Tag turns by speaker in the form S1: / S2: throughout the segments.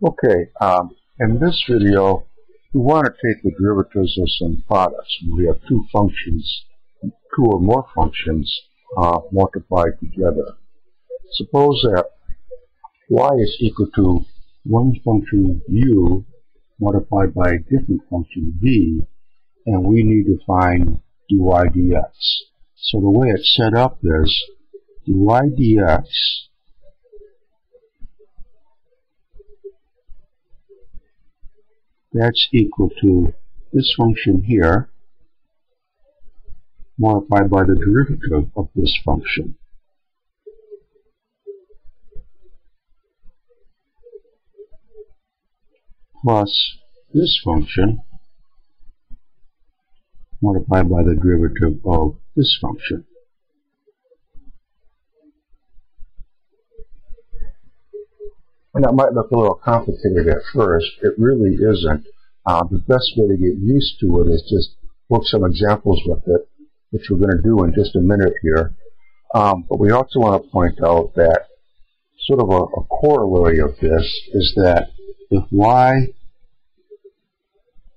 S1: Okay, um, in this video, we want to take the derivatives of some products. We have two functions, two or more functions uh, multiplied together. Suppose that y is equal to one function u multiplied by a different function v, and we need to find dy dx. So the way it's set up is dy dx that's equal to this function here multiplied by the derivative of this function. plus this function multiplied by the derivative of this function. And that might look a little complicated at first. It really isn't. Uh, the best way to get used to it is just work some examples with it, which we're going to do in just a minute here. Um, but we also want to point out that sort of a, a corollary of this is that if y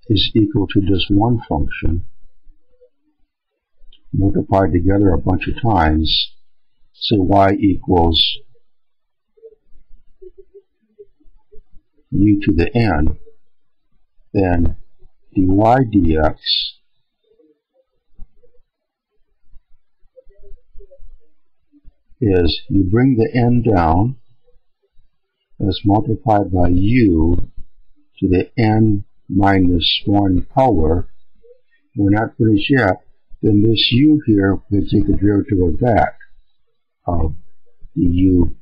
S1: is equal to just one function multiplied together a bunch of times, say y equals u to the n, then dy dx is you bring the n down it's multiplied by u to the n minus 1 power. We're not finished yet. Then this u here, we take the derivative of that, of the u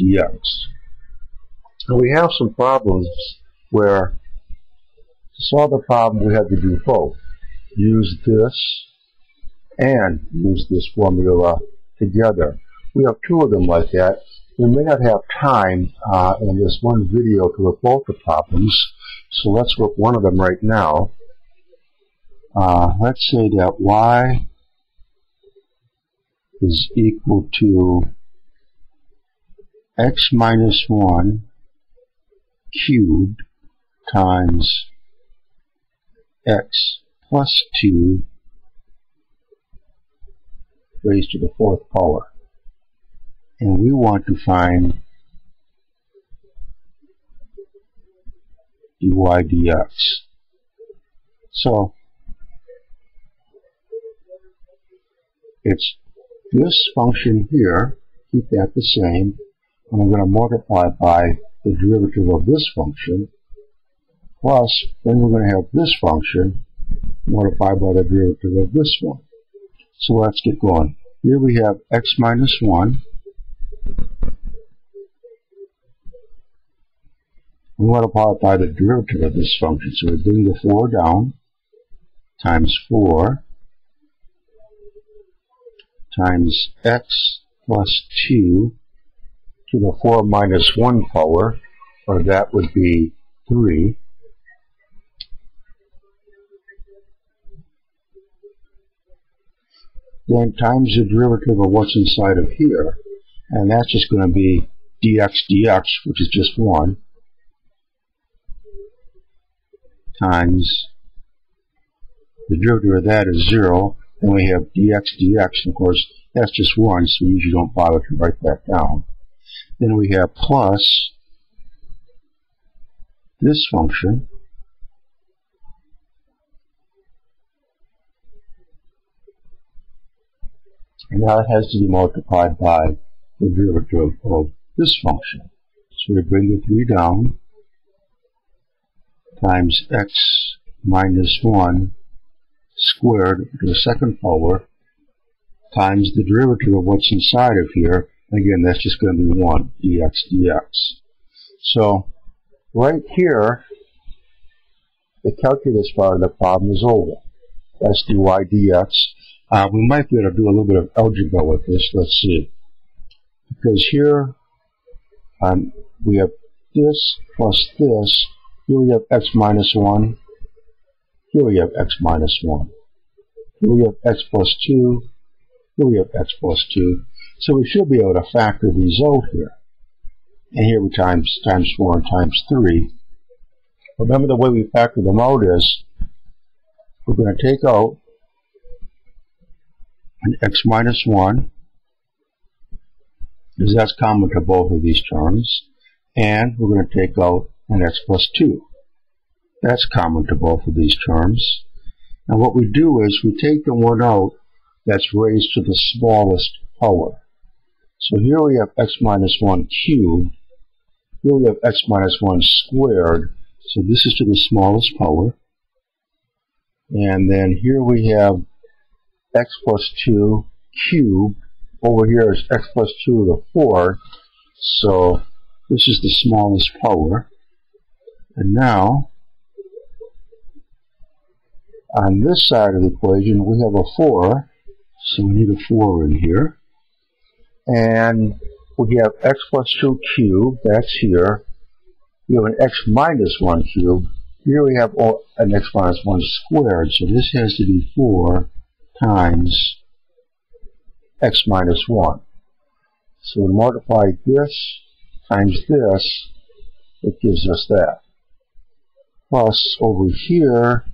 S1: dx. Now we have some problems where to solve the problem we have to do both. Use this and use this formula together. We have two of them like that. We may not have time uh, in this one video to work both the problems, so let's work one of them right now. Uh, let's say that y is equal to x minus 1 cubed times x plus 2 raised to the fourth power. And we want to find dy dx. So, it's this function here, keep that the same, and I'm going to multiply by the derivative of this function, plus then we're going to have this function multiplied by the derivative of this one. So let's get going. Here we have x minus 1. We multiply it by the derivative of this function. So we bring the 4 down, times 4, times x plus 2 to the 4 minus 1 power, or that would be 3. Then times the derivative of what's inside of here, and that's just going to be dx dx, which is just 1, times the derivative of that is 0, and we have dx dx, and of course that's just 1, so we usually don't bother to write that down. Then we have plus this function and now it has to be multiplied by the derivative of this function. So we bring the 3 down times x minus 1 squared to the second power times the derivative of what's inside of here Again, that's just going to be 1 dx dx. So, right here, the calculus part of the problem is over. That's dy dx. Uh, we might be able to do a little bit of algebra with this. Let's see. Because here, um, we have this plus this. Here we have x minus 1. Here we have x minus 1. Here we have x plus 2. Here we have x plus 2. So we should be able to factor these out here. and here we times times 4 and times 3. Remember the way we factor them out is we're going to take out an x minus 1 because that's common to both of these terms and we're going to take out an x plus 2 that's common to both of these terms and what we do is we take the one out that's raised to the smallest power so here we have x minus 1 cubed here we have x minus 1 squared so this is to the smallest power and then here we have x plus 2 cubed. Over here is x plus 2 to the 4th. So this is the smallest power. And now, on this side of the equation, we have a 4. So we need a 4 in here. And we have x plus 2 cubed. That's here. We have an x minus 1 cubed. Here we have an x minus 1 squared. So this has to be 4 times x minus 1. So we multiply this times this, it gives us that. Plus, over here,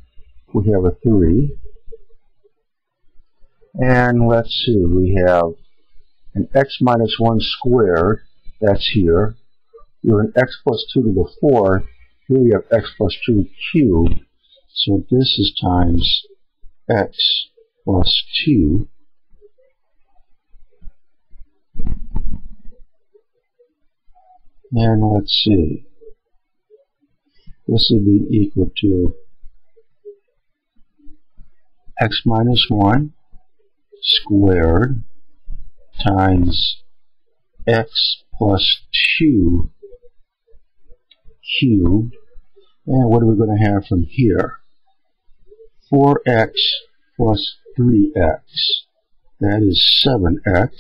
S1: we have a 3. And let's see, we have an x minus 1 squared, that's here. Have an x plus 2 to the 4th. Here we have x plus 2 cubed. So this is times x plus 2 and let's see this would be equal to x minus 1 squared times x plus 2 cubed and what are we going to have from here 4x plus 3x. That is 7x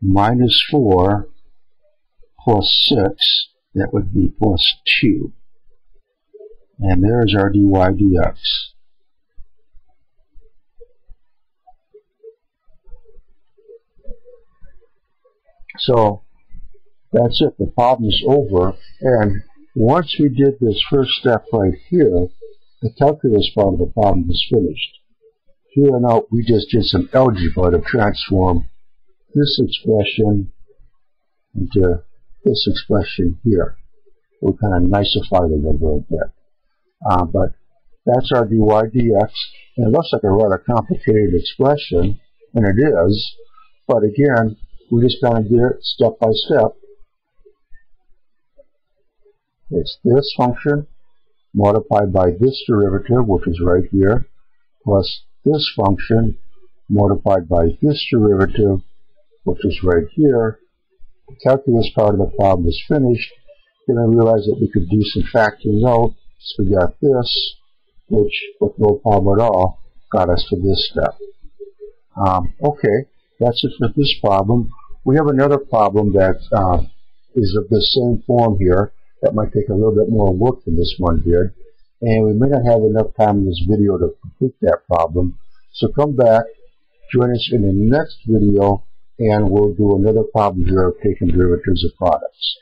S1: minus 4 plus 6. That would be plus 2. And there's our dy dx. So that's it. The problem is over. And once we did this first step right here, the calculus part of the problem is finished. Here and out, we just did some algebra to transform this expression into this expression here. We kind of nicify it a little bit. Uh, but that's our dy dx. And it looks like a rather complicated expression, and it is. But again, we just kind of do it step by step. It's this function multiplied by this derivative, which is right here, plus this function multiplied by this derivative, which is right here. The calculus part of the problem is finished. Then I realized that we could do some factoring out. So we got this, which with no problem at all got us to this step. Um, okay, that's it for this problem. We have another problem that uh, is of the same form here that might take a little bit more work than this one did and we may not have enough time in this video to complete that problem. So come back, join us in the next video, and we'll do another problem here of taking derivatives of products.